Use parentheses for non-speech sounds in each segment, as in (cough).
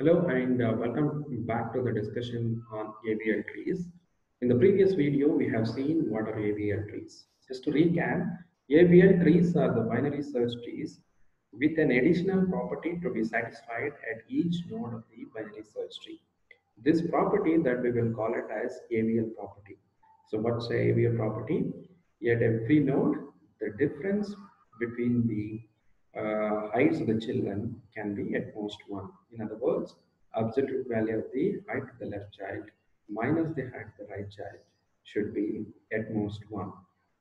Hello and uh, welcome back to the discussion on AVL trees. In the previous video, we have seen what are AVL trees. Just to recap, AVL trees are the binary search trees with an additional property to be satisfied at each node of the binary search tree. This property that we will call it as AVL property. So what's a AVL property? At every node, the difference between the uh, heights of the children can be at most 1. In other words, absolute value of the height of the left child minus the height of the right child should be at most 1.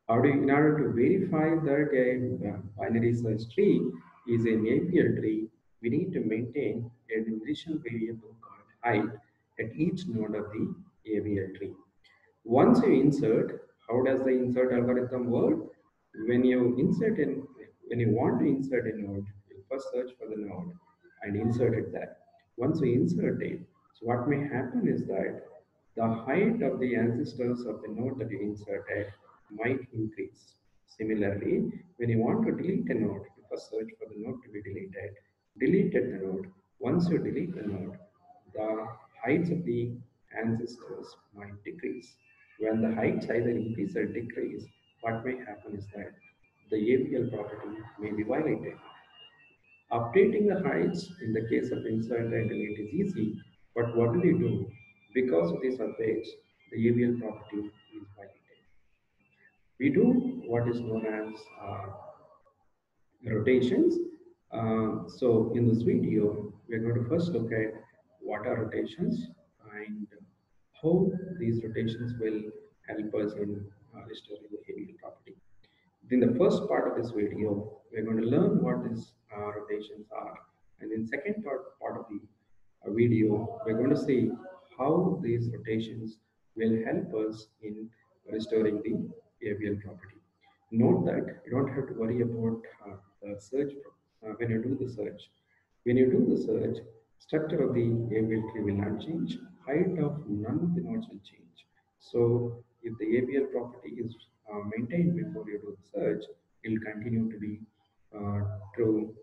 How do you, in order to verify that a binary search tree is an AVL tree, we need to maintain an additional variable called height at each node of the AVL tree. Once you insert, how does the insert algorithm work? When you insert in when you want to insert a node, you first search for the node and insert it there. Once you insert it, so what may happen is that the height of the ancestors of the node that you inserted might increase. Similarly, when you want to delete a node, you first search for the node to be deleted. Deleted the node. Once you delete the node, the heights of the ancestors might decrease. When the heights either increase or decrease, what may happen is that the AVL property may be violated. Updating the heights in the case of insert and delete is easy, but what do we do? Because of these updates, the AVL property is violated. We do what is known as uh, rotations. Uh, so in this video, we're going to first look at what are rotations and how these rotations will help us in uh, restoring the AVL property. In the first part of this video, we're going to learn what these uh, rotations are. And in second part, part of the uh, video, we're going to see how these rotations will help us in restoring the AVL property. Note that you don't have to worry about uh, the search uh, when you do the search. When you do the search, structure of the AVL tree will not change, height of none of the nodes will change. So if the AVL property is maintained before you do the search, it will continue to be uh, true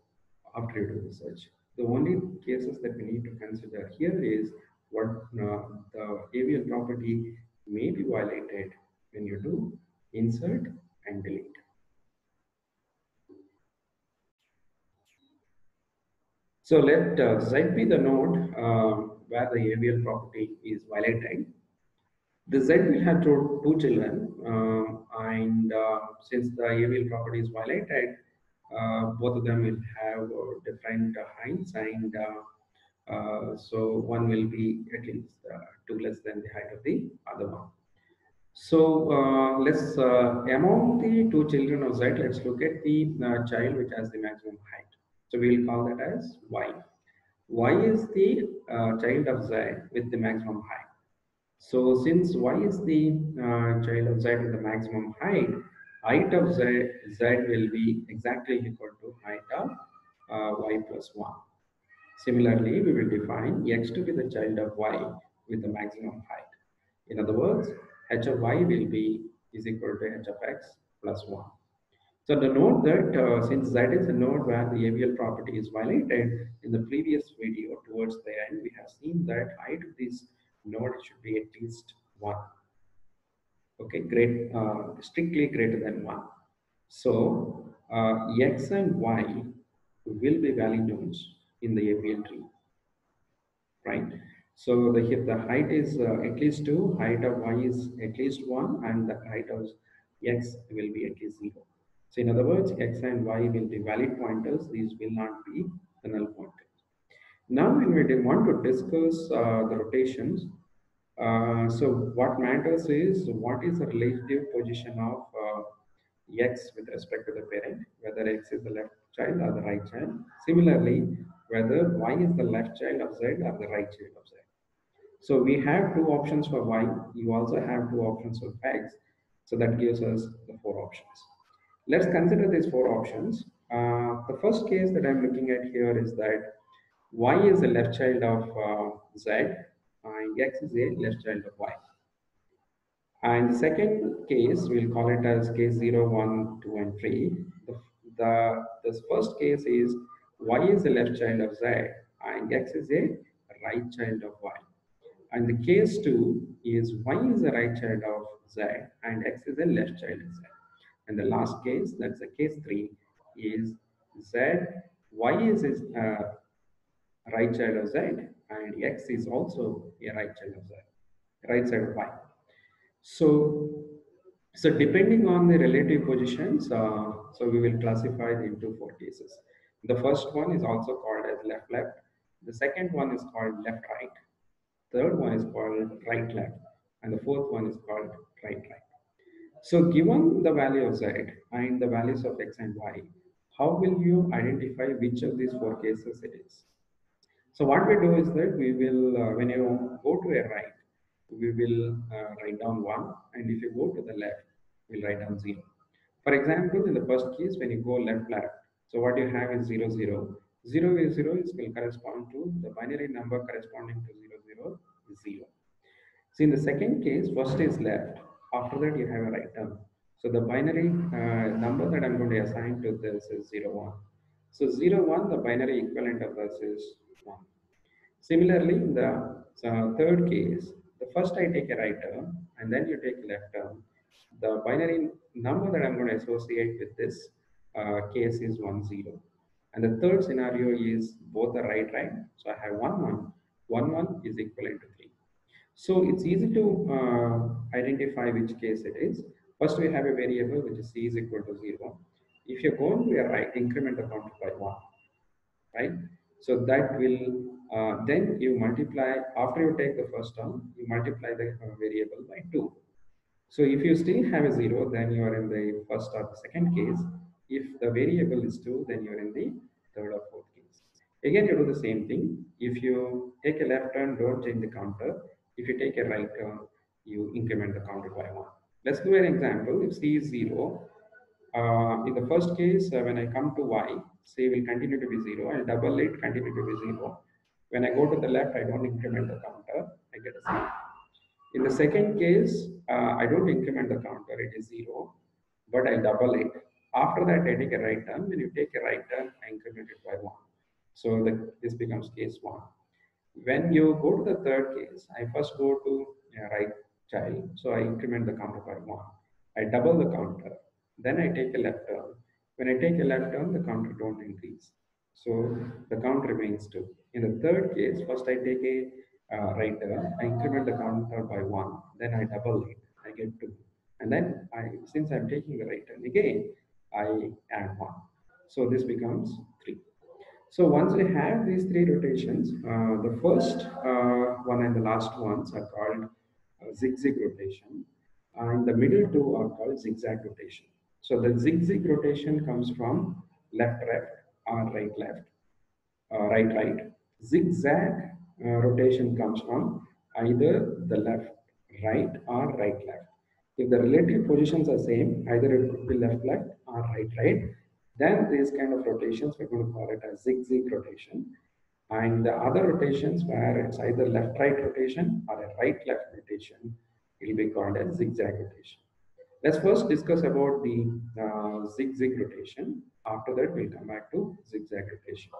after you do the search. The only cases that we need to consider here is what uh, the AVL property may be violated when you do insert and delete. So let uh, Z be the node uh, where the AVL property is violated. The Z will have two, two children uh, and uh, since the AVL property is violated, uh, both of them will have different heights and so one will be at least two less than the height of the other one. So uh, let's uh, among the two children of Z, let's look at the uh, child which has the maximum height. So we will call that as Y. Y is the child of Z with the maximum height. So since y is the uh, child of z with the maximum height, height of z, z will be exactly equal to height of uh, y plus 1. Similarly, we will define x to be the child of y with the maximum height. In other words, h of y will be is equal to h of x plus 1. So the note that uh, since z is a node where the AVL property is violated, in the previous video towards the end, we have seen that height of this node should be at least 1 okay great uh, strictly greater than 1 so uh, x and y will be valid nodes in the AVL tree right? So the if the height is uh, at least 2 height of y is at least 1 and the height of x will be at least 0 so in other words x and y will be valid pointers these will not be null pointers now when we want to discuss uh, the rotations, uh, so what matters is what is the relative position of uh, x with respect to the parent, whether x is the left child or the right child. Similarly, whether y is the left child of z or the right child of z. So we have two options for y. You also have two options for x. So that gives us the four options. Let's consider these four options. Uh, the first case that I'm looking at here is that y is the left child of uh, z and x is a left child of y. And the second case, we'll call it as case 0, 1, 2, and 3. The, the, this first case is y is the left child of z and x is a right child of y. And the case 2 is y is the right child of z and x is a left child of z. And the last case, that's the case 3, is z, y is his uh, right child of z and x is also a right child of z, right side of y. So, so depending on the relative positions, uh, so we will classify it into four cases. The first one is also called as left left. The second one is called left right. Third one is called right left. And the fourth one is called right right. So given the value of z and the values of x and y, how will you identify which of these four cases it is? So what we do is that we will, uh, when you go to a right, we will uh, write down 1 and if you go to the left, we'll write down 0. For example, in the first case, when you go left left, so what you have is 0 0. 0 is 0 is will correspond to the binary number corresponding to 0 0 is 0. So in the second case, first is left, after that you have a right term. So the binary uh, number that I'm going to assign to this is 0 1. So 0 1, the binary equivalent of this is 1. Similarly, in the uh, third case, the first I take a right term and then you take a left term. The binary number that I'm going to associate with this uh, case is 1, 0. And the third scenario is both the right, right. So I have 1, 1. 1, 1 is equivalent to 3. So it's easy to uh, identify which case it is. First, we have a variable which is c is equal to 0. If you're going to a right, increment the counter by 1, right? So that will uh, then you multiply, after you take the first term, you multiply the uh, variable by 2. So if you still have a 0, then you are in the first or the second case. If the variable is 2, then you are in the third or fourth case. Again, you do the same thing. If you take a left turn, don't change the counter. If you take a right turn, you increment the counter by 1. Let's do an example. If c is 0, uh, in the first case, uh, when I come to y, c will continue to be 0. I'll double it, continue to be 0. When I go to the left, I don't increment the counter, I get a 0. In the second case, uh, I don't increment the counter, it is 0, but I double it. After that, I take a right turn. When you take a right turn, I increment it by 1. So the, this becomes case 1. When you go to the third case, I first go to a right child, so I increment the counter by 1. I double the counter, then I take a left turn. When I take a left turn, the counter don't increase. So the count remains 2. In the third case, first I take a uh, right turn, I increment the counter by 1, then I double it, I get 2. And then I, since I'm taking the right turn again, I add 1. So this becomes 3. So once we have these three rotations, uh, the first uh, one and the last ones are called uh, zig-zig rotation, and the middle two are called zigzag rotation. So the zig-zig rotation comes from left left or right left, uh, right right. Zigzag uh, rotation comes from either the left right or right left. If the relative positions are same, either it could be left left or right right. Then these kind of rotations we're going to call it as zig-zig rotation. And the other rotations where it's either left right rotation or a right left rotation it will be called as zigzag rotation. Let's first discuss about the uh, zig-zig rotation. After that, we'll come back to zigzag rotation.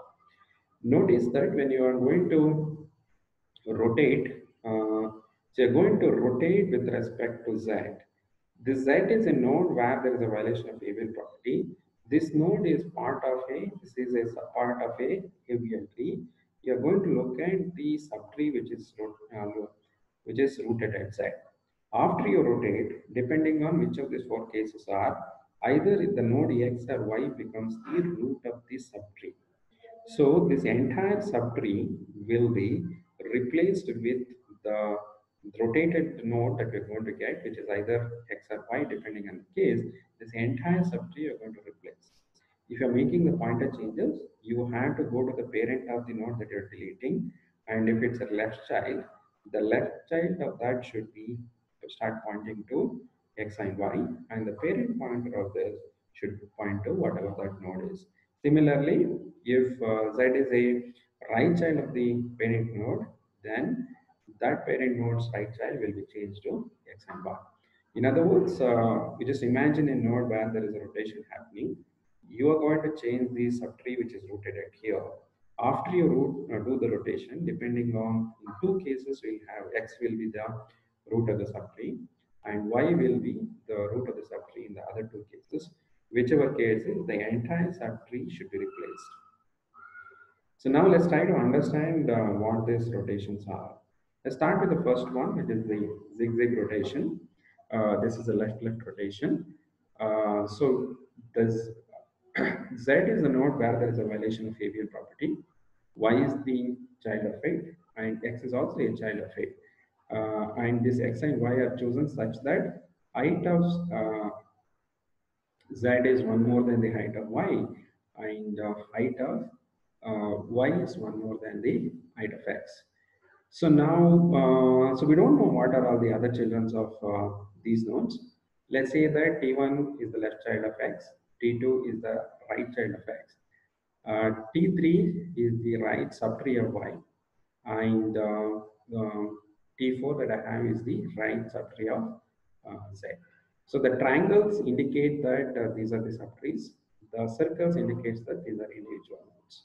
Notice that when you are going to rotate, uh, so you're going to rotate with respect to z. This z is a node where there is a violation of AVL property. This node is part of a, this is a part of a AVL tree. You're going to look at the subtree which is, uh, which is rooted at z. After you rotate, depending on which of these four cases are, either the node x or y becomes the root of the subtree. So this entire subtree will be replaced with the rotated node that we're going to get, which is either x or y, depending on the case. This entire subtree you're going to replace. If you're making the pointer changes, you have to go to the parent of the node that you're deleting. And if it's a left child, the left child of that should be start pointing to x and y and the parent pointer of this should point to whatever that node is. Similarly, if uh, z is a right child of the parent node, then that parent node's right child will be changed to x and y. In other words, uh, you just imagine a node where there is a rotation happening. You are going to change the subtree which is rooted at here. After you root, uh, do the rotation, depending on in two cases, we'll have x will be the root of the subtree and y will be the root of the subtree in the other two cases. Whichever case is, the entire subtree should be replaced. So now let's try to understand uh, what these rotations are. Let's start with the first one, which is the zig-zig rotation. Uh, this is a left-left rotation. Uh, so does (coughs) Z is the node where there is a violation of AVL property. Y is the child of it, and X is also a child of it. Uh, and this X and Y are chosen such that height of uh, Z is one more than the height of Y, and uh, height of uh, Y is one more than the height of X. So now, uh, so we don't know what are all the other children of uh, these nodes. Let's say that T1 is the left child of X, T2 is the right child of X, uh, T3 is the right subtree of Y, and uh, T4 that I have is the right subtree of uh, Z. So the triangles indicate that uh, these are the subtrees. The circles indicates that these are individual nodes.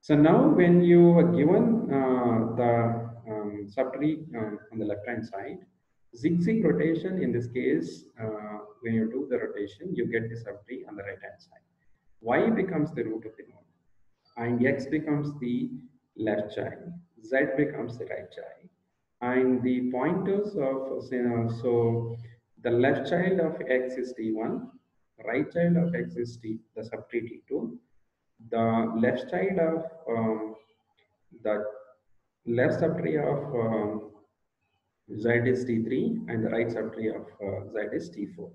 So now when you are given uh, the um, subtree uh, on the left hand side, zig-zig rotation in this case, uh, when you do the rotation, you get the subtree on the right hand side. Y becomes the root of the node and X becomes the left child, Z becomes the right child. And the pointers of, so the left child of X is T1, right child of X is T, the subtree T2, the left child of um, the left subtree of um, Z is T3 and the right subtree of uh, Z is T4.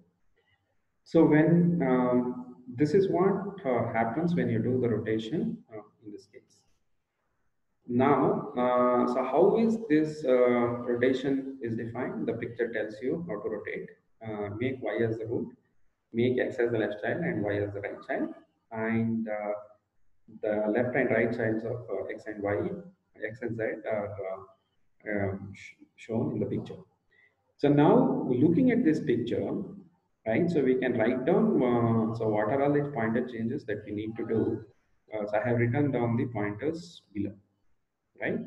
So when um, this is what uh, happens when you do the rotation uh, in this case. Now, uh, so how is this uh, rotation is defined? The picture tells you how to rotate. Uh, make y as the root, make x as the left child and y as the right child. And uh, the left and right sides of x and y, x and z are um, sh shown in the picture. So now looking at this picture, right? So we can write down, uh, so what are all these pointer changes that we need to do? Uh, so I have written down the pointers below, right?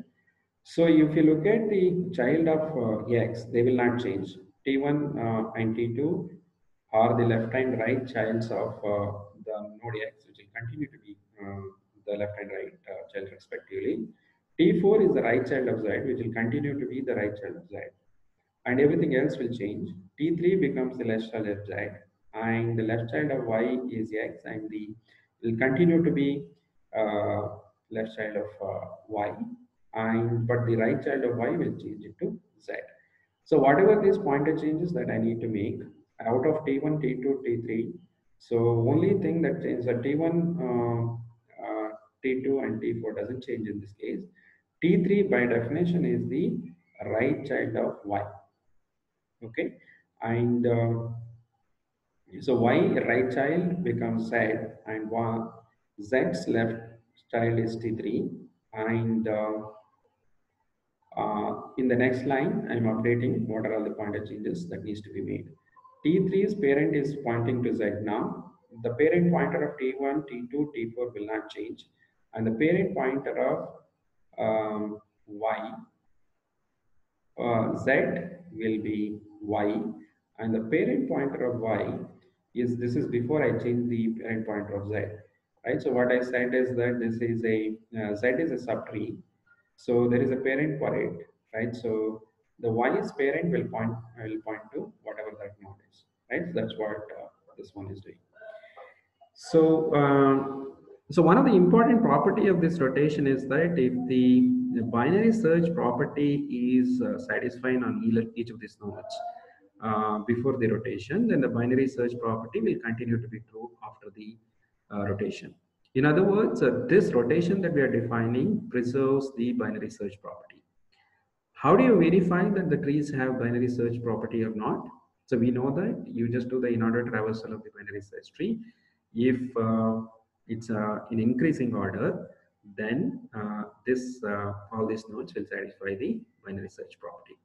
So if you look at the child of uh, X, they will not change. T1 uh, and T2 are the left and right childs of uh, the node X, which will continue to be uh, the left and right child respectively. T4 is the right child of Z, which will continue to be the right child of Z and everything else will change. T3 becomes the left child of Z and the left child of Y is X and the will continue to be uh, left child of uh, Y and but the right child of Y will change it to Z. So whatever these pointer changes that I need to make out of T1, T2, T3, so only thing that changes that T1, uh, uh T2 and T4 doesn't change in this case. T3 by definition is the right child of Y okay and uh, so y right child becomes z and one z's left child is t3 and uh, uh, in the next line i'm updating what are all the pointer changes that needs to be made. T3's parent is pointing to z now. The parent pointer of t1 t2 t4 will not change. And the parent pointer of um, y uh, z will be y. And the parent pointer of y is this is before I change the parent pointer of z right? So what I said is that this is a uh, z is a subtree so there is a parent for it right? So the y's parent will point will point to whatever that node is right? So that's what uh, this one is doing. So um, so one of the important property of this rotation is that if the, binary search property is uh, satisfied on each of these nodes uh, before the rotation, then the binary search property will continue to be true after the uh, rotation. In other words, uh, this rotation that we are defining preserves the binary search property. How do you verify that the trees have binary search property or not? So we know that you just do the in-order traversal of the binary search tree. If uh, it's uh, in increasing order, then uh, this uh, all these nodes will satisfy the binary search property.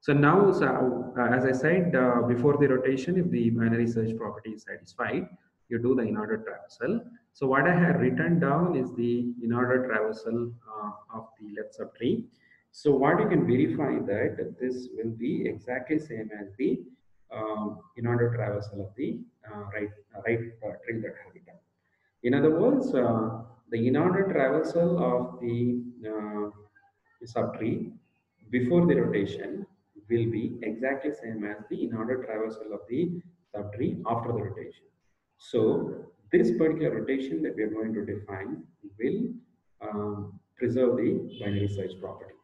So now, so, uh, as I said before the rotation, if the binary search property is satisfied, you do the in-order traversal. So what I have written down is the in-order traversal uh, of the left subtree. So what you can verify that this will be exactly same as the um, in-order traversal of the uh, right right uh, tree that I have done. In other words, uh, the in-order traversal of the uh, subtree before the rotation will be exactly same as the in-order traversal of the subtree after the rotation. So this particular rotation that we are going to define will um, preserve the binary search property.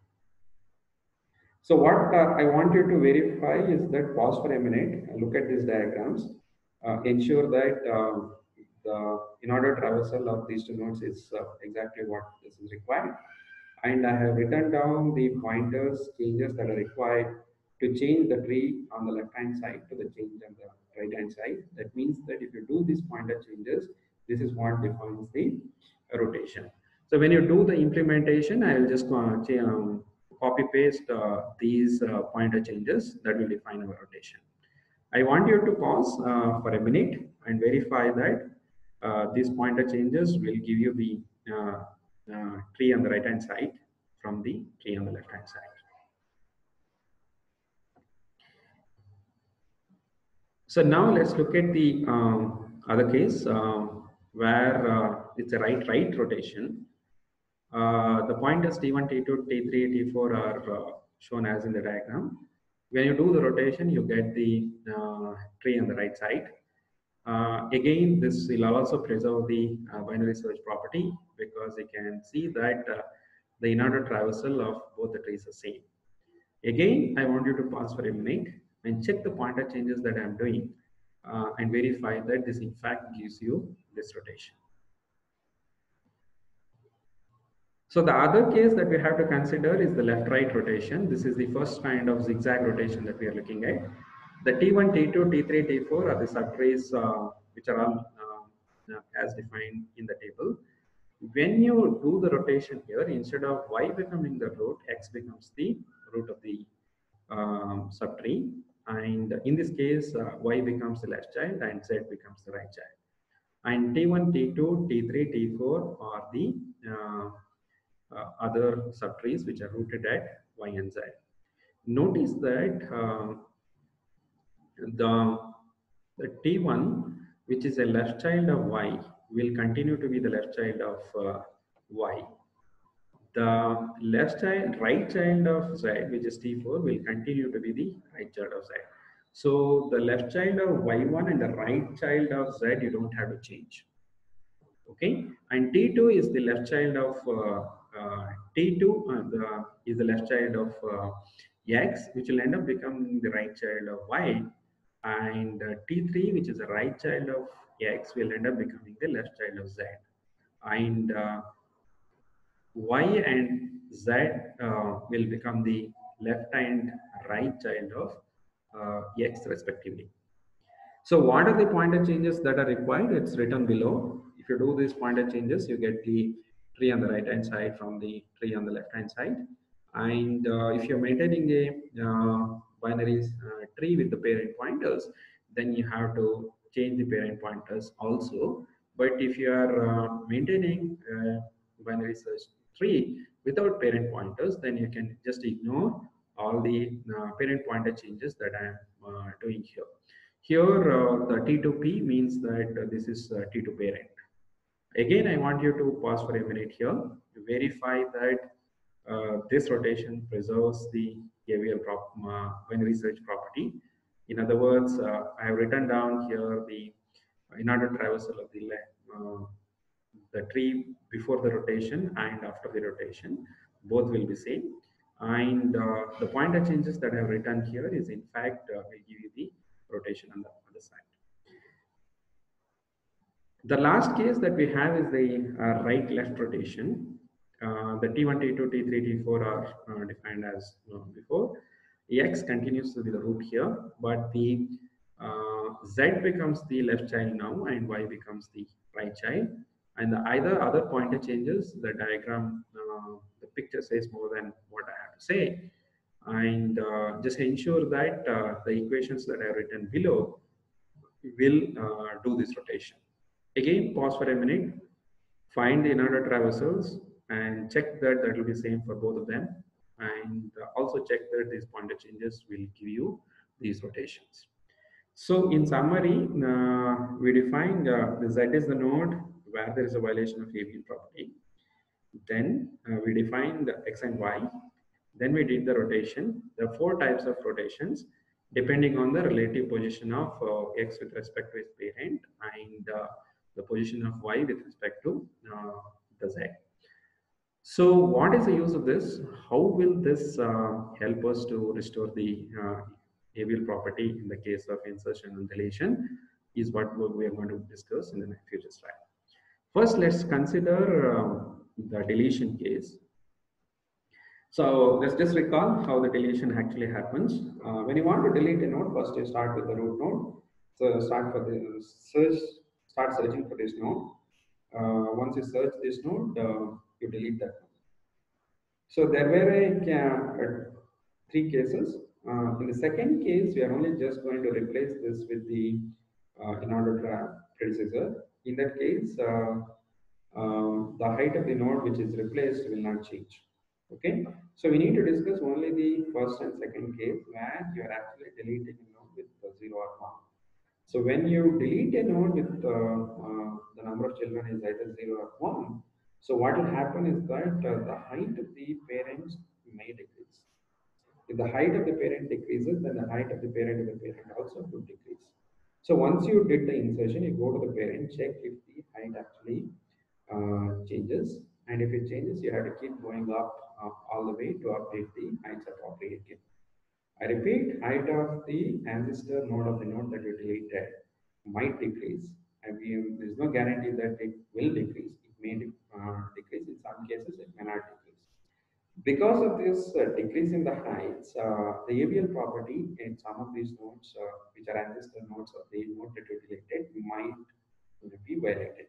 So what uh, I want you to verify is that pause for a minute, look at these diagrams, uh, ensure that uh, the in-order traversal of these two nodes is uh, exactly what is required. And I have written down the pointers changes that are required to change the tree on the left hand side to the change on the right hand side. That means that if you do these pointer changes, this is what defines the rotation. So when you do the implementation, I will just um, copy paste uh, these uh, pointer changes that will define our rotation. I want you to pause uh, for a minute and verify that uh, these pointer changes will give you the uh, uh, tree on the right hand side from the tree on the left hand side. So now let's look at the um, other case um, where uh, it's a right right rotation. Uh, the pointers T1, T2, T3, T4 are uh, shown as in the diagram. When you do the rotation, you get the uh, tree on the right side. Uh, again, this will also preserve the uh, binary search property because you can see that the in-order traversal of both the trees are same. Again, I want you to pause for a minute and check the pointer changes that I'm doing uh, and verify that this in fact gives you this rotation. So the other case that we have to consider is the left-right rotation. This is the first kind of zigzag rotation that we are looking at. The T1, T2, T3, T4 are the subtrees uh, which are all uh, as defined in the table. When you do the rotation here, instead of y becoming the root, x becomes the root of the um, subtree and in this case uh, y becomes the left child and z becomes the right child. And t1 t2 t3 t4 are the uh, uh, other subtrees which are rooted at y and z. Notice that uh, the, the t1 which is a left child of y will continue to be the left child of uh, y the left child, right child of Z, which is T4, will continue to be the right child of Z. So the left child of Y1 and the right child of Z, you don't have to change. Okay, and T2 is the left child of uh, uh, T2 uh, the, is the left child of uh, X, which will end up becoming the right child of Y, and uh, T3, which is the right child of X, will end up becoming the left child of Z. And uh, y and z uh, will become the left and right child of uh, x respectively. So what are the pointer changes that are required? It's written below. If you do these pointer changes, you get the tree on the right hand side from the tree on the left hand side. And uh, if you're maintaining a uh, binary uh, tree with the parent pointers, then you have to change the parent pointers also. But if you are uh, maintaining binary search tree without parent pointers, then you can just ignore all the uh, parent pointer changes that I am uh, doing here. Here, uh, the T2P means that uh, this is uh, T2 parent. Again, I want you to pause for a minute here to verify that uh, this rotation preserves the AVL prop, binary search property. In other words, I have written down here the in-order traversal of the the tree before the rotation and after the rotation both will be same and uh, the pointer changes that I have written here is in fact uh, will give you the rotation on the other side. The last case that we have is the uh, right left rotation. Uh, the T1, T2, T3, T4 are uh, defined as before. X continues to be the root here, but the uh, Z becomes the left child now and Y becomes the right child and the either other pointer changes, the diagram, uh, the picture says more than what I have to say. And uh, just ensure that uh, the equations that I have written below will uh, do this rotation. Again, pause for a minute, find the in-order traversals and check that that will be same for both of them. And also check that these pointer changes will give you these rotations. So in summary, uh, we define uh, the Z is the node where there is a violation of AVL property. Then uh, we define the X and Y. Then we did the rotation. There are four types of rotations depending on the relative position of uh, X with respect to its parent and uh, the position of Y with respect to uh, the Z. So what is the use of this? How will this help us to restore the AVL property in the case of insertion and deletion is what we are going to discuss in the next future slide. First, let's consider um, the deletion case. So let's just recall how the deletion actually happens. Uh, when you want to delete a node, first you start with the root node. So start for the search, start searching for this node. Uh, once you search this node, uh, you delete that node. So there were uh, three cases. Uh, in the second case, we are only just going to replace this with the in order predecessor. In that case, uh, um, the height of the node which is replaced will not change. Okay, so we need to discuss only the first and second case where you are actually deleting a node with zero or one. So when you delete a node with uh, uh, the number of children is either zero or one, so what will happen is that the height of the parents may decrease. If the height of the parent decreases, then the height of the parent of the parent also would decrease. So once you did the insertion, you go to the parent, check if the height actually uh, changes. And if it changes, you have to keep going up all the way to update the heights appropriately. I repeat, height of the ancestor node of the node that you deleted might decrease. I mean, there's no guarantee that it will decrease. It may uh, decrease. In some cases, it may not. Because of this uh, decrease in the heights, uh, the AVL property in some of these nodes, uh, which are ancestor nodes of the node that you deleted, might be violated.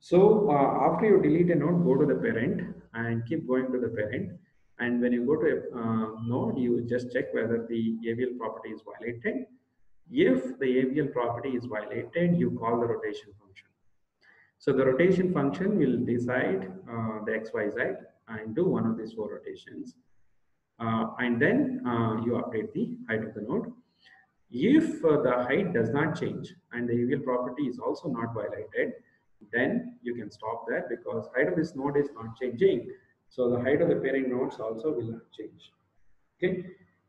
So uh, after you delete a node, go to the parent and keep going to the parent. And when you go to a uh, node, you just check whether the AVL property is violated. If the AVL property is violated, you call the rotation function. So the rotation function will decide uh, the XYZ and do one of these four rotations. Uh, and then uh, you update the height of the node. If uh, the height does not change and the AVL property is also not violated, then you can stop that because height of this node is not changing. So the height of the parent nodes also will not change. Okay,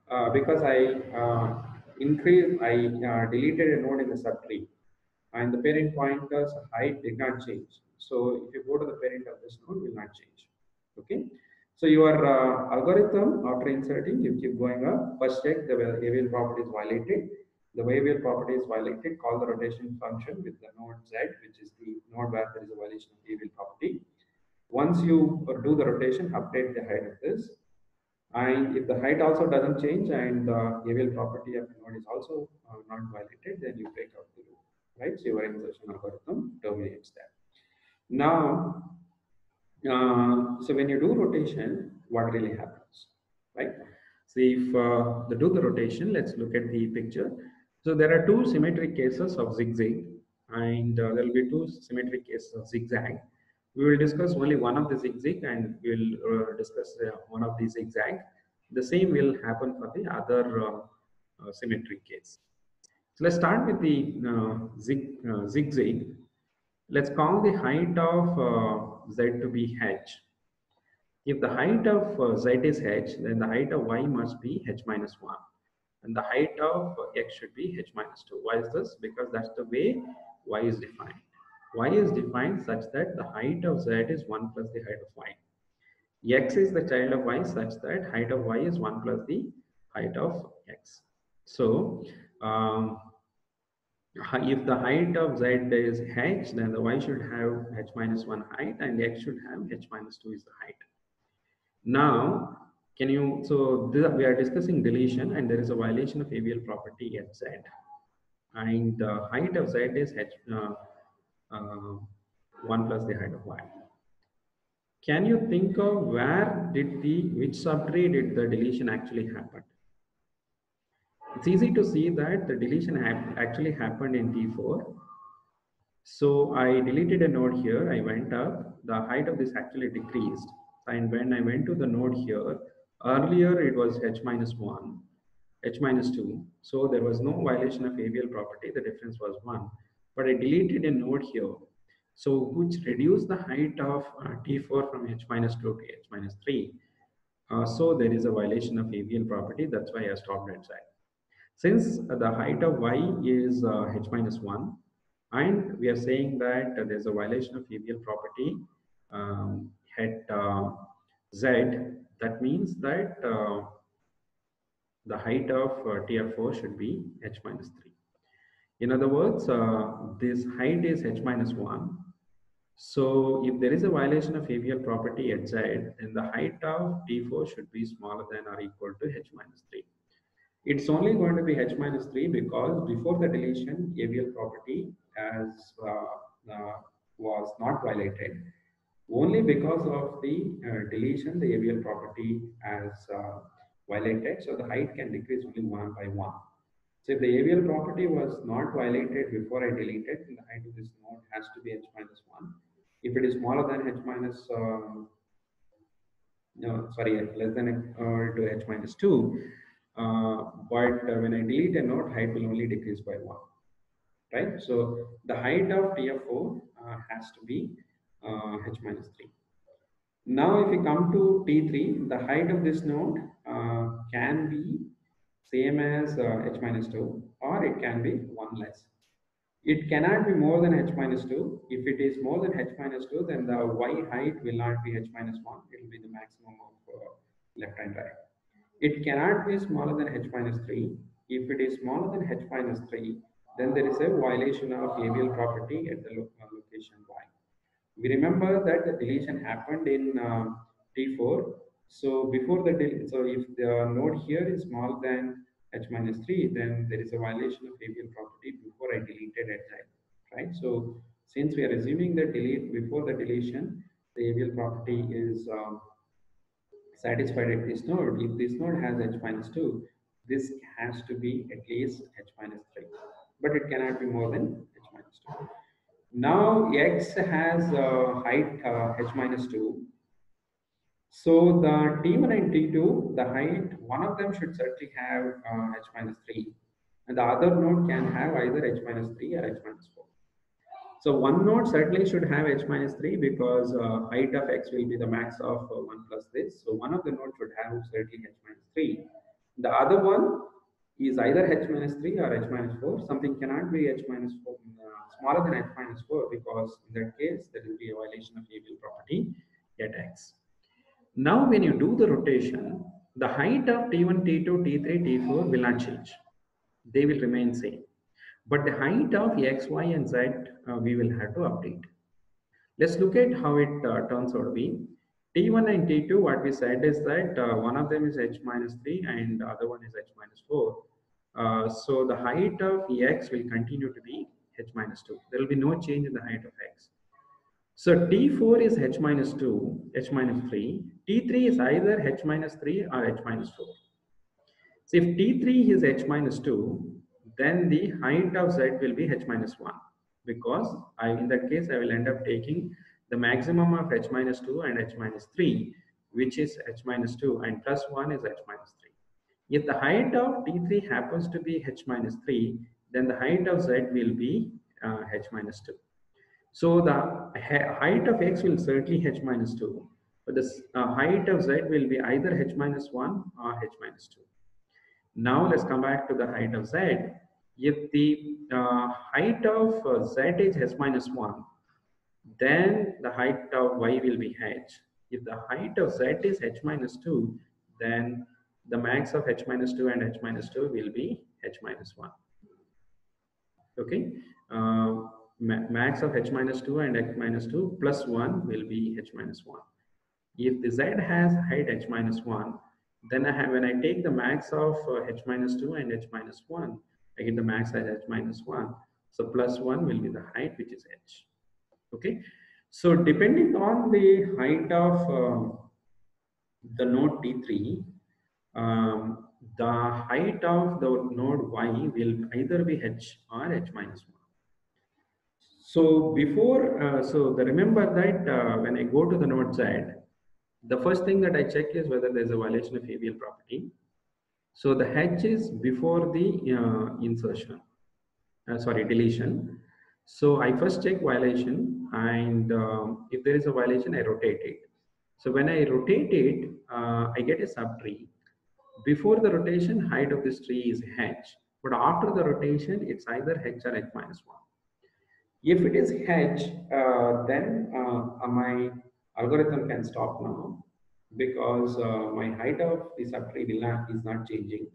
uh, because I uh, increase, I uh, deleted a node in the subtree and the parent pointer's height did not change. So if you go to the parent of this node, will not change okay? So your uh, algorithm after inserting you keep going up. First check the AVL property is violated. The AVL property is violated call the rotation function with the node z which is the node where there is a violation of AVL property. Once you do the rotation update the height of this. And if the height also doesn't change and the AVL property of the node is also uh, not violated then you break out the loop right? So your insertion algorithm terminates that. Now uh, so when you do rotation, what really happens, right? So if uh, the do the rotation, let's look at the picture. So there are two symmetric cases of zigzag and uh, there will be two symmetric cases of zigzag. We will discuss only one of the zigzag and we will uh, discuss uh, one of the zigzag. The same will happen for the other uh, symmetric case. So let's start with the zig, zigzag. Let's call the height of z to be h. If the height of uh, z is h, then the height of y must be h minus 1. And the height of x should be h minus 2. Why is this? Because that's the way y is defined. y is defined such that the height of z is 1 plus the height of y. x is the child of y such that height of y is 1 plus the height of x. So, um, if the height of z is h, then the y should have h minus 1 height and x should have h minus 2 is the height. Now, can you, so this, we are discussing deletion and there is a violation of AVL property at z. And the height of z is h, uh, uh, 1 plus the height of y. Can you think of where did the, which subtree did the deletion actually happen? It's easy to see that the deletion actually happened in T4. So I deleted a node here, I went up, the height of this actually decreased. And when I went to the node here, earlier it was h minus 1, h minus 2. So there was no violation of AVL property, the difference was 1. But I deleted a node here, so which reduced the height of uh, T4 from h minus 2 to h minus 3. Uh, so there is a violation of AVL property, that's why I stopped at side. Since the height of y is uh, h minus 1, and we are saying that there's a violation of AVL property um, at uh, z, that means that uh, the height of uh, TF4 should be h minus 3. In other words, uh, this height is h minus 1. So if there is a violation of AVL property at z, then the height of T4 should be smaller than or equal to h minus 3. It's only going to be h minus 3 because before the deletion, AVL property as uh, uh, was not violated. Only because of the uh, deletion, the AVL property as uh, violated. So the height can decrease only one by one. So if the AVL property was not violated before I deleted, then the height of this node has to be h minus 1. If it is smaller than h minus, uh, no, sorry, less than uh, to h minus 2, uh, but uh, when I delete a node, height will only decrease by 1, right? So the height of TF4 uh, has to be uh, h minus 3. Now, if we come to T3, the height of this node uh, can be same as uh, h minus 2 or it can be 1 less. It cannot be more than h minus 2. If it is more than h minus 2, then the y height will not be h minus 1. It will be the maximum of uh, left and right. It cannot be smaller than h minus 3. If it is smaller than h minus 3, then there is a violation of AVL property at the uh, location y. We remember that the deletion happened in uh, T4. So before the so if the node here is smaller than h minus 3, then there is a violation of AVL property before I deleted at time, right? So since we are assuming that delete before the deletion, the AVL property is um, satisfied at this node. If this node has h minus 2, this has to be at least h minus 3, but it cannot be more than h minus 2. Now x has a height uh, h minus 2. So the T1 and T2, the height, one of them should certainly have uh, h minus 3. And the other node can have either h minus 3 or h minus 4. So one node certainly should have h minus 3 because uh, height of x will be the max of uh, 1 plus this. So one of the nodes should have certainly h minus 3. The other one is either h minus 3 or h minus 4. Something cannot be h minus 4, uh, smaller than h minus 4 because in that case there will be a violation of AVL property at x. Now when you do the rotation, the height of T1, T2, T3, T4 will not change. They will remain same. But the height of x, y and z we will have to update. Let's look at how it uh, turns out to be. T1 and T2, what we said is that uh, one of them is h minus 3 and the other one is h minus 4. Uh, so the height of x will continue to be h minus 2. There will be no change in the height of x. So T4 is h minus 2, h minus 3. T3 is either h minus 3 or h minus 4. So if T3 is h minus 2, then the height of z will be h minus 1 because I, in that case I will end up taking the maximum of h minus 2 and h minus 3 which is h minus 2 and plus 1 is h minus 3. If the height of T3 happens to be h minus 3 then the height of z will be uh, h minus 2. So the height of x will certainly h minus 2 but the uh, height of z will be either h minus 1 or h minus 2. Now let's come back to the height of z. If the uh, height of uh, z is h minus 1, then the height of y will be h. If the height of z is h minus 2, then the max of h minus 2 and h minus 2 will be h minus 1. Okay, uh, ma max of h minus 2 and h minus 2 plus 1 will be h minus 1. If the z has height h minus 1, then I have when I take the max of uh, h minus 2 and h minus 1, Get the max as h minus 1. So plus 1 will be the height which is h. Okay. So depending on the height of uh, the node T3, um, the height of the node Y will either be h or h minus 1. So before, uh, so the remember that uh, when I go to the node side, the first thing that I check is whether there's a violation of AVL property. So the H is before the uh, insertion, uh, sorry, deletion. So I first check violation and um, if there is a violation, I rotate it. So when I rotate it, uh, I get a subtree. Before the rotation, height of this tree is h, but after the rotation, it's either h or h minus 1. If it is h, uh, then uh, my algorithm can stop now because uh, my height of the subtree not, is not changing.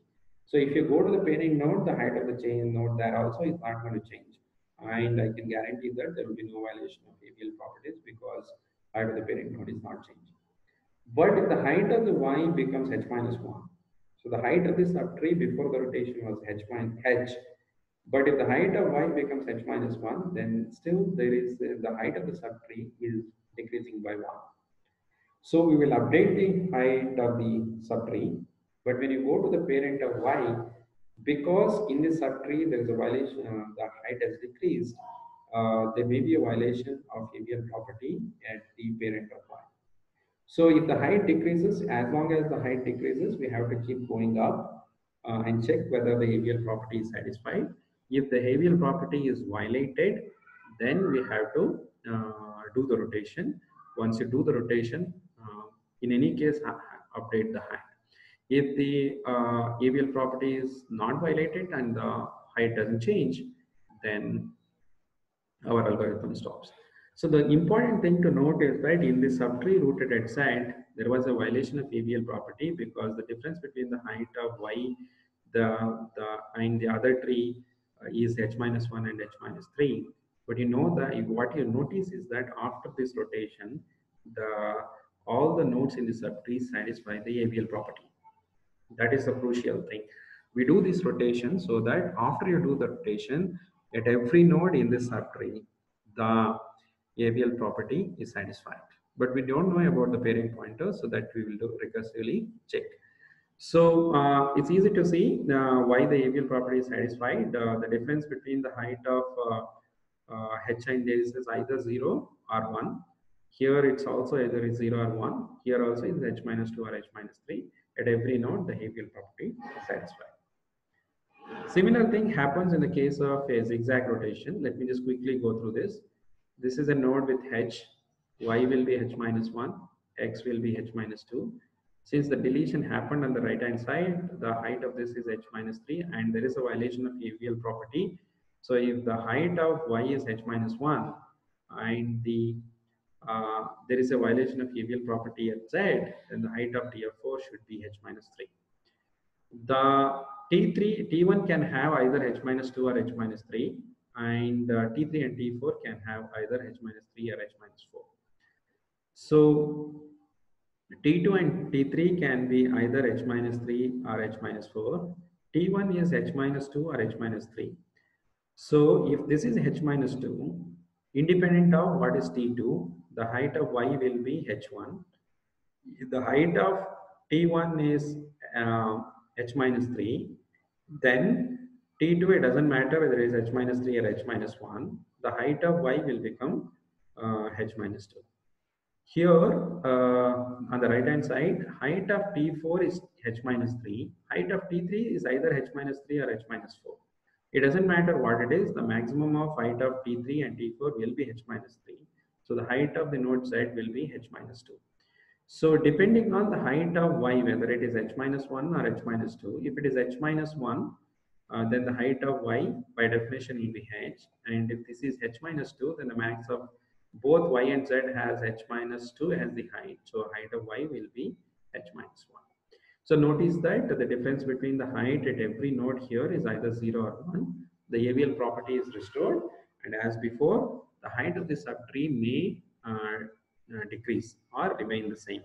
So if you go to the parent node, the height of the chain node there also is not going to change. And I can guarantee that there will be no violation of AVL properties because height of the parent node is not changing. But if the height of the y becomes h minus 1, so the height of the subtree before the rotation was h minus h, but if the height of y becomes h minus 1, then still there is uh, the height of the subtree is decreasing by 1. So we will update the height of the subtree, but when you go to the parent of y, because in the subtree there is a violation, uh, the height has decreased, uh, there may be a violation of AVL property at the parent of y. So if the height decreases, as long as the height decreases, we have to keep going up uh, and check whether the AVL property is satisfied. If the AVL property is violated, then we have to uh, do the rotation. Once you do the rotation, in any case, update the height. If the uh, AVL property is not violated and the height doesn't change, then our algorithm stops. So the important thing to note is that in the subtree rooted at side, there was a violation of AVL property because the difference between the height of y the, the and the other tree uh, is h minus 1 and h minus 3. But you know that what you notice is that after this rotation, the all the nodes in the subtree satisfy the AVL property. That is the crucial thing. We do this rotation so that after you do the rotation, at every node in this subtree, the AVL property is satisfied. But we don't know about the pairing pointer, so that we will do recursively check. So uh, it's easy to see uh, why the AVL property is satisfied. Uh, the difference between the height of uh, h and is either 0 or 1. Here it's also either 0 or 1. Here also is h minus 2 or h minus 3. At every node, the AVL property is satisfied. Similar thing happens in the case of a zigzag rotation. Let me just quickly go through this. This is a node with h, y will be h minus 1, x will be h minus 2. Since the deletion happened on the right hand side, the height of this is h minus 3 and there is a violation of AVL property. So if the height of y is h minus 1 and the uh, there is a violation of AVL property at z, then the height of df4 should be h minus 3. The T3, T1 can have either h minus 2 or h minus 3 and uh, T3 and T4 can have either H minus 3 or H minus 4. So T2 and T3 can be either H minus 3 or H minus 4. T1 is H minus 2 or H minus 3. So if this is H minus 2, independent of what is T2, the height of Y will be H1. the height of T1 is uh, H minus 3, then T2, it doesn't matter whether it is h minus 3 or h minus 1. The height of y will become uh, h minus 2. Here, uh, on the right hand side, height of T4 is h minus 3. Height of T3 is either h minus 3 or h minus 4. It doesn't matter what it is, the maximum of height of T3 and T4 will be h minus 3. So the height of the node Z will be h minus 2. So depending on the height of y, whether it is h minus 1 or h minus 2, if it is h minus 1, uh, then the height of y by definition will be h. And if this is h minus 2, then the max of both y and z has h minus 2 as the height. So height of y will be h minus 1. So notice that the difference between the height at every node here is either 0 or 1. The AVL property is restored. And as before, the height of the subtree may uh, uh, decrease or remain the same.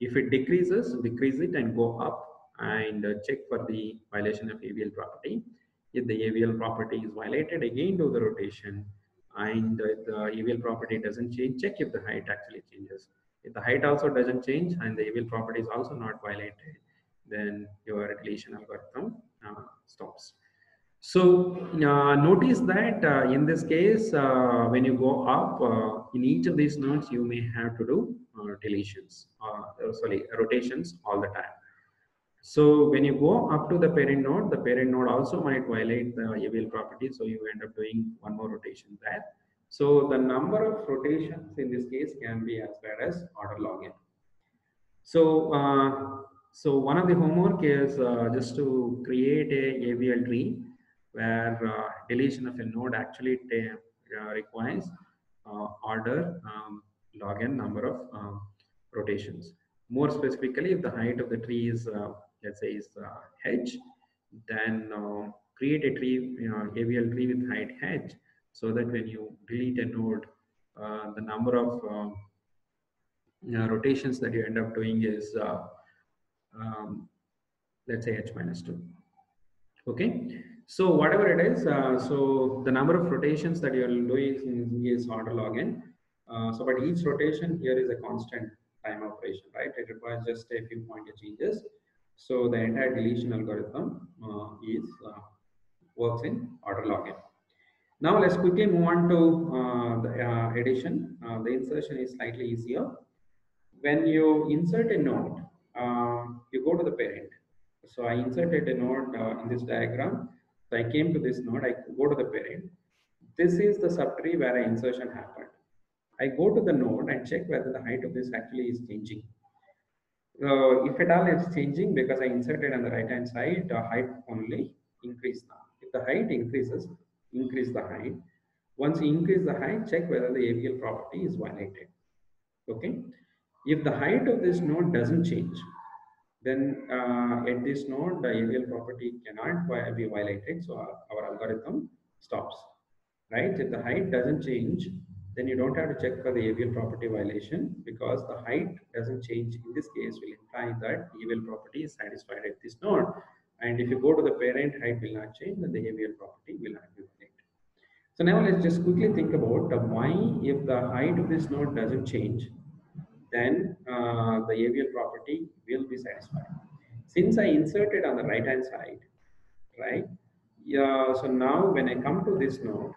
If it decreases, decrease it and go up and uh, check for the violation of AVL property. If the AVL property is violated, again do the rotation and uh, the AVL property doesn't change, check if the height actually changes. If the height also doesn't change and the AVL property is also not violated, then your deletion algorithm uh, stops. So uh, notice that uh, in this case, uh, when you go up uh, in each of these nodes, you may have to do uh, deletions, uh, sorry, rotations all the time. So when you go up to the parent node, the parent node also might violate the AVL property. So you end up doing one more rotation there. So the number of rotations in this case can be as bad as order log n. So so one of the homework is just to create a AVL tree where uh, deletion of a node actually uh, requires uh, order um, log n number of um, rotations. More specifically, if the height of the tree is, let's say, is h, then create a tree, you know, AVL tree with height h, so that when you delete a node, uh, the number of uh, uh, rotations that you end up doing is, um, let's say, h minus 2. Okay, so whatever it is, uh, so the number of rotations that you are doing is order log n. Uh, so but each rotation here is a constant time operation, right? It requires just a few pointer changes. So the entire deletion algorithm uh, is uh, works in order log n. Now let's quickly move on to uh, the uh, addition. the insertion is slightly easier. When you insert a node, you go to the parent. So I inserted a node in this diagram so I came to this node, I go to the parent. This is the subtree where insertion happened. I go to the node and check whether the height of this actually is changing. Uh, if at all it's changing because I inserted on the right hand side, the height only increase now. If the height increases, increase the height. Once you increase the height, check whether the AVL property is violated. Okay. If the height of this node doesn't change, then uh, at this node, the AVL property cannot be violated. So our, algorithm stops, right? If the height doesn't change, then you don't have to check for the AVL property violation because the height doesn't change in this case will imply that AVL property is satisfied at this node. And if you go to the parent, height will not change, then the AVL property will not be violated. So now let's just quickly think about why if the height of this node doesn't change, then uh, the AVL property will be satisfied. Since I inserted on the right hand side, right? Yeah, so now when I come to this node,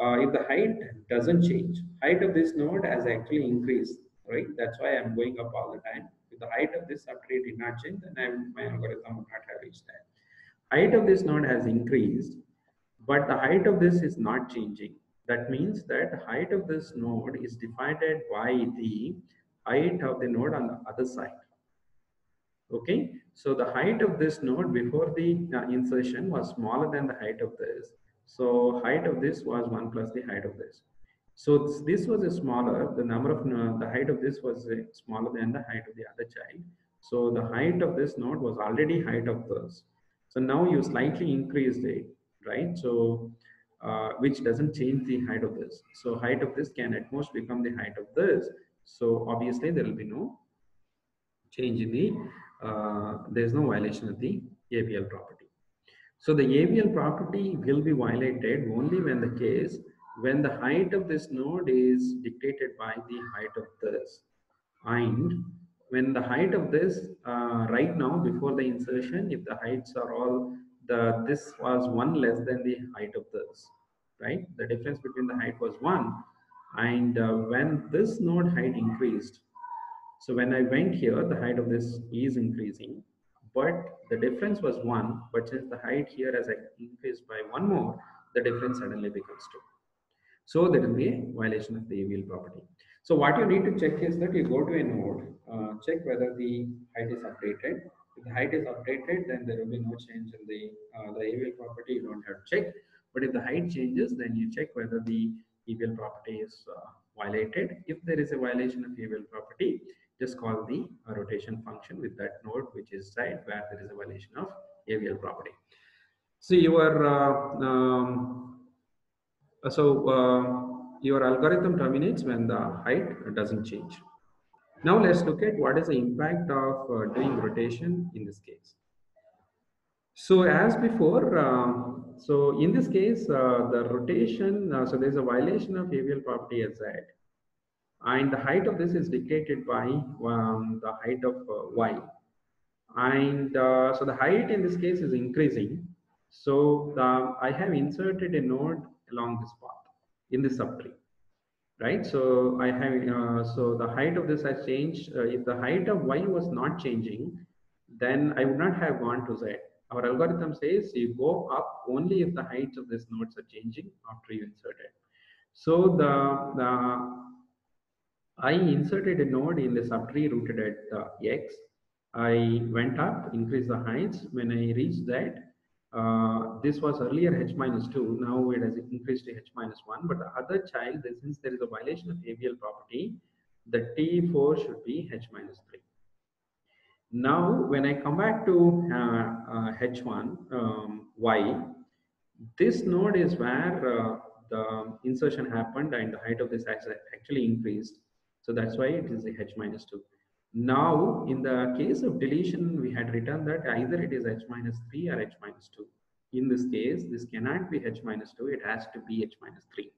uh, if the height doesn't change, height of this node has actually increased, right? That's why I'm going up all the time. If the height of this subtree did not change, then I'm, my algorithm would not have reached that. Height of this node has increased, but the height of this is not changing. That means that the height of this node is divided by the height of the node on the other side. Okay, so the height of this node before the uh, insertion was smaller than the height of this. So height of this was 1 plus the height of this. So this, this was a smaller, the number of, uh, the height of this was uh, smaller than the height of the other child. So the height of this node was already height of this. So now you slightly increased it, right? So uh, which doesn't change the height of this. So height of this can at most become the height of this. So obviously there will be no change in the, uh, there is no violation of the AVL property. So the AVL property will be violated only when the case, when the height of this node is dictated by the height of this. And when the height of this, uh, right now before the insertion, if the heights are all, the this was one less than the height of this, right? The difference between the height was one and uh, when this node height increased, so when I went here, the height of this is increasing, but the difference was one, but since the height here has increased by one more, the difference suddenly becomes two. So there will be a violation of the AVL property. So what you need to check is that you go to a node, uh, check whether the height is updated. If the height is updated, then there will be no change in the, uh, the AVL property. You don't have to check. But if the height changes, then you check whether the AVL property is uh, violated. If there is a violation of AVL property, just call the uh, rotation function with that node which is side where there is a violation of AVL property. So your uh, um, so uh, your algorithm terminates when the height doesn't change. Now let's look at what is the impact of uh, doing rotation in this case. So as before, uh, so in this case, uh, the rotation, uh, so there's a violation of AVL property as z. And the height of this is dictated by um, the height of uh, y. And so the height in this case is increasing. So the, I have inserted a node along this path in the subtree, right? So I have, uh, so the height of this has changed. Uh, if the height of y was not changing, then I would not have gone to z. Our algorithm says you go up only if the heights of these nodes are changing after you insert it. So the, the I inserted a node in the subtree rooted at uh, x. I went up, increased the heights. When I reached that, uh, this was earlier h minus 2, now it has increased to h minus 1. But the other child, since there is a violation of AVL property, the T4 should be h minus 3. Now, when I come back to uh, h1, uh, um, y, this node is where uh, the insertion happened and the height of this has actually increased. So that's why it is h minus 2. Now, in the case of deletion, we had written that either it is h minus 3 or h minus 2. In this case, this cannot be h minus 2, it has to be h minus 3.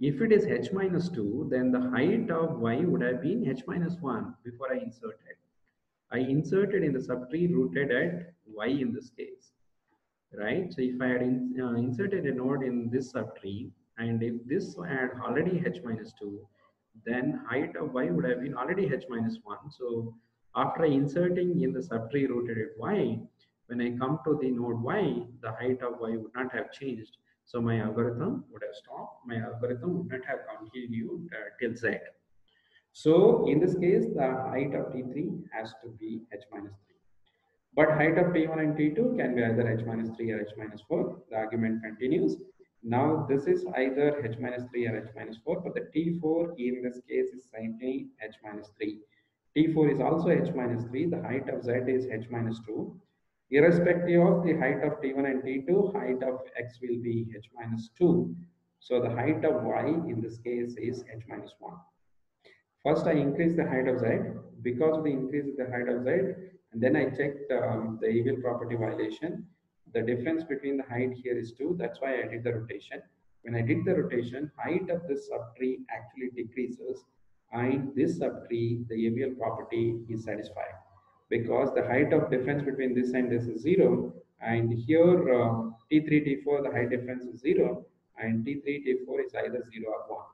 If it is h minus 2, then the height of y would have been h minus 1 before I inserted. I inserted in the subtree rooted at y in this case, right? So if I had in, uh, inserted a node in this subtree, and if this had already h minus 2, then height of y would have been already h minus 1. So after inserting in the subtree rooted at y, when I come to the node y, the height of y would not have changed. So my algorithm would have stopped. My algorithm would not have continued uh, till z. So in this case, the height of T3 has to be h minus 3. But height of T1 and T2 can be either h minus 3 or h minus 4. The argument continues. Now this is either h minus 3 or h minus 4, but the T4 in this case is simply h minus 3. T4 is also h minus 3. The height of z is h minus 2. Irrespective of the height of T1 and T2, height of x will be h minus 2. So the height of y in this case is h minus 1. First, I increase the height of z. Because of the increase in the height of z, and then I checked um, the AVL property violation the difference between the height here is 2. That's why I did the rotation. When I did the rotation, height of this subtree actually decreases and this subtree, the AVL property is satisfied because the height of difference between this and this is 0 and here uh, T3, T4, the height difference is 0 and T3, T4 is either 0 or 1.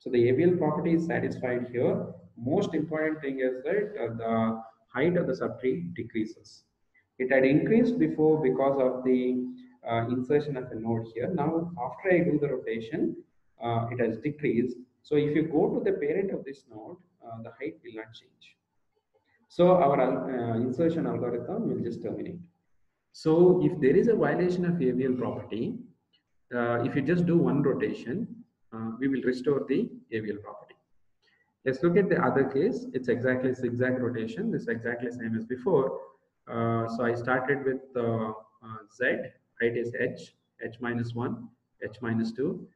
So the AVL property is satisfied here. Most important thing is that uh, the height of the subtree decreases. It had increased before because of the uh, insertion of a node here. Now, after I do the rotation, uh, it has decreased. So if you go to the parent of this node, uh, the height will not change. So our uh, insertion algorithm will just terminate. So if there is a violation of AVL property, uh, if you just do one rotation, uh, we will restore the AVL property. Let's look at the other case. It's exactly zigzag rotation. This is exactly same as before. Uh, so I started with uh, uh, Z, height is H, H minus 1, H minus 2.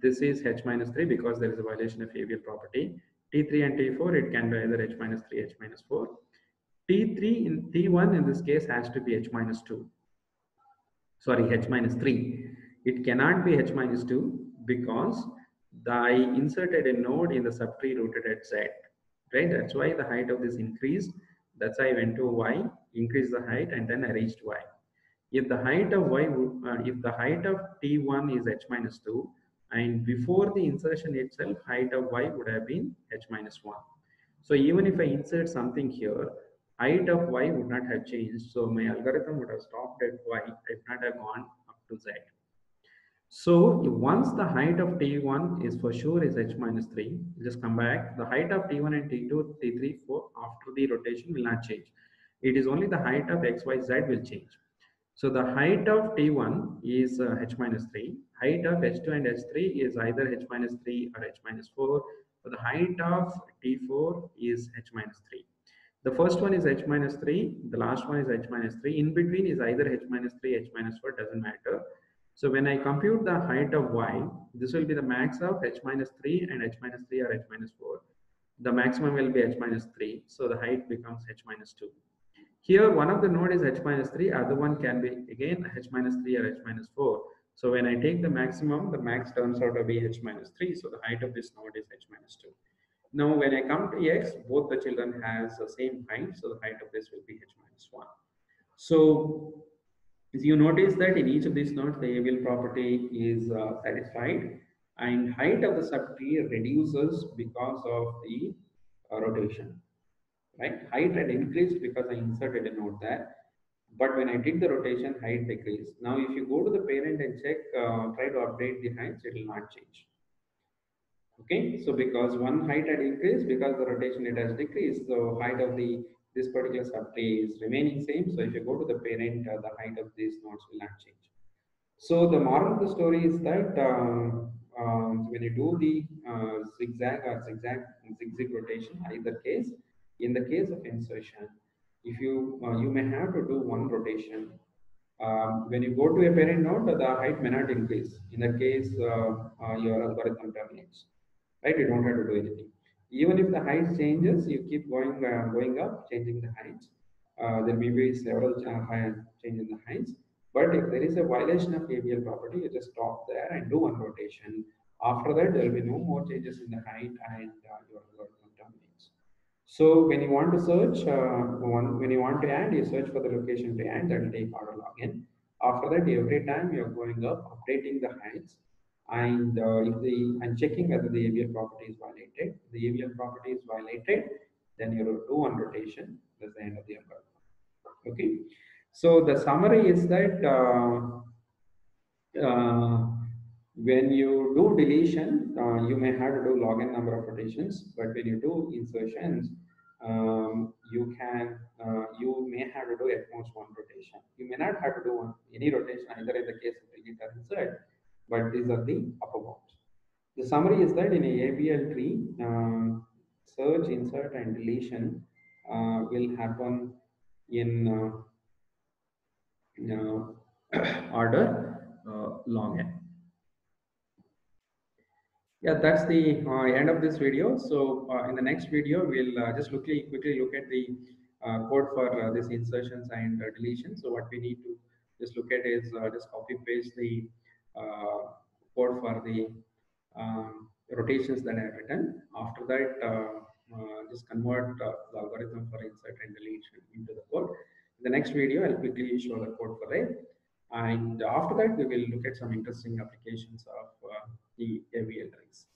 This is H minus 3 because there is a violation of AVL property. T3 and T4, it can be either H minus 3, H minus 4. T3 in T1 in this case has to be H minus 2. Sorry, H minus 3. It cannot be H minus 2 because I inserted a node in the subtree rooted at Z. Right? That's why the height of this increased. That's why I went to Y increase the height and then I reached y. If the height of y, uh, if the height of t1 is h minus 2 and before the insertion itself height of y would have been h minus 1. So even if I insert something here, height of y would not have changed. So my algorithm would have stopped at y, would not have gone up to z. So once the height of T1 is for sure is H minus 3, just come back. The height of T1 and T2, T3, 4 after the rotation will not change. It is only the height of x, y, z will change. So the height of T1 is uh, h minus 3. Height of h2 and h3 is either h minus 3 or h minus 4. So the height of T4 is h minus 3. The first one is h minus 3. The last one is h minus 3. In between is either h minus 3, h minus 4, doesn't matter. So when I compute the height of y, this will be the max of h minus 3 and h minus 3 or h minus 4. The maximum will be h minus 3. So the height becomes h minus 2. Here, one of the node is h minus 3, other one can be again h minus 3 or h minus 4. So when I take the maximum, the max turns out to be h minus 3. So the height of this node is h minus 2. Now, when I come to x, both the children has the same height. So the height of this will be h minus 1. So As you notice that in each of these nodes, the AVL property is uh, satisfied and height of the subtree reduces because of the uh, rotation, right? Height had increased because I inserted a node there. But when I did the rotation, height decreased. Now, if you go to the parent and check, uh, try to update the heights, it will not change. Okay, so because one height had increased, because the rotation it has decreased, so height of the this particular subtree is remaining same. So if you go to the parent, uh, the height of these nodes will not change. So the moral of the story is that um, um, when you do the uh, zigzag or zigzag zigzag rotation, either case, in the case of insertion, if you uh, you may have to do one rotation. Um, when you go to a parent node, the height may not increase. In that case, uh, uh, your algorithm terminates. Right? You don't have to do anything even if the height changes, you keep going uh, going up, changing the heights. Uh, there may be several changes in the heights. But if there is a violation of AVL property, you just stop there and do one rotation. After that, there will be no more changes in the height and uh, your algorithm terminates. So when you want to search, uh, one, when you want to add, you search for the location to add, that will take order log n. After that, every time you're going up, updating the heights, and uh, if the and checking whether the AVL property is violated. The AVL property is violated, then you do one rotation. That's the end of the algorithm. Okay. So the summary is that uh, uh, when you do deletion, uh, you may have to do log n number of rotations, but when you do insertions, um, you can uh, you may have to do at most one rotation. You may not have to do one, any rotation either in the case of delete or insert but these are the upper bounds. The summary is that in a AVL tree, uh, search, insert, and deletion uh, will happen in uh, (coughs) order uh, log n. Yeah, that's the uh, end of this video. So uh, in the next video, we'll just quickly quickly look at the code for this insertions and deletion. So what we need to just look at is just copy paste the uh, code for the um, rotations that I have written. After that, uh, uh, just convert the algorithm for insert and deletion into the code. In the next video, I'll quickly show the code for it. And after that, we will look at some interesting applications of uh, the AVL trees.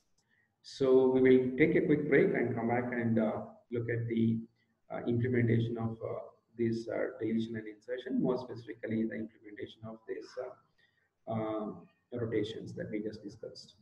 So we will take a quick break and come back and uh, look at the uh, implementation of uh, this deletion and insertion, more specifically the implementation of this Um, rotations that we just discussed.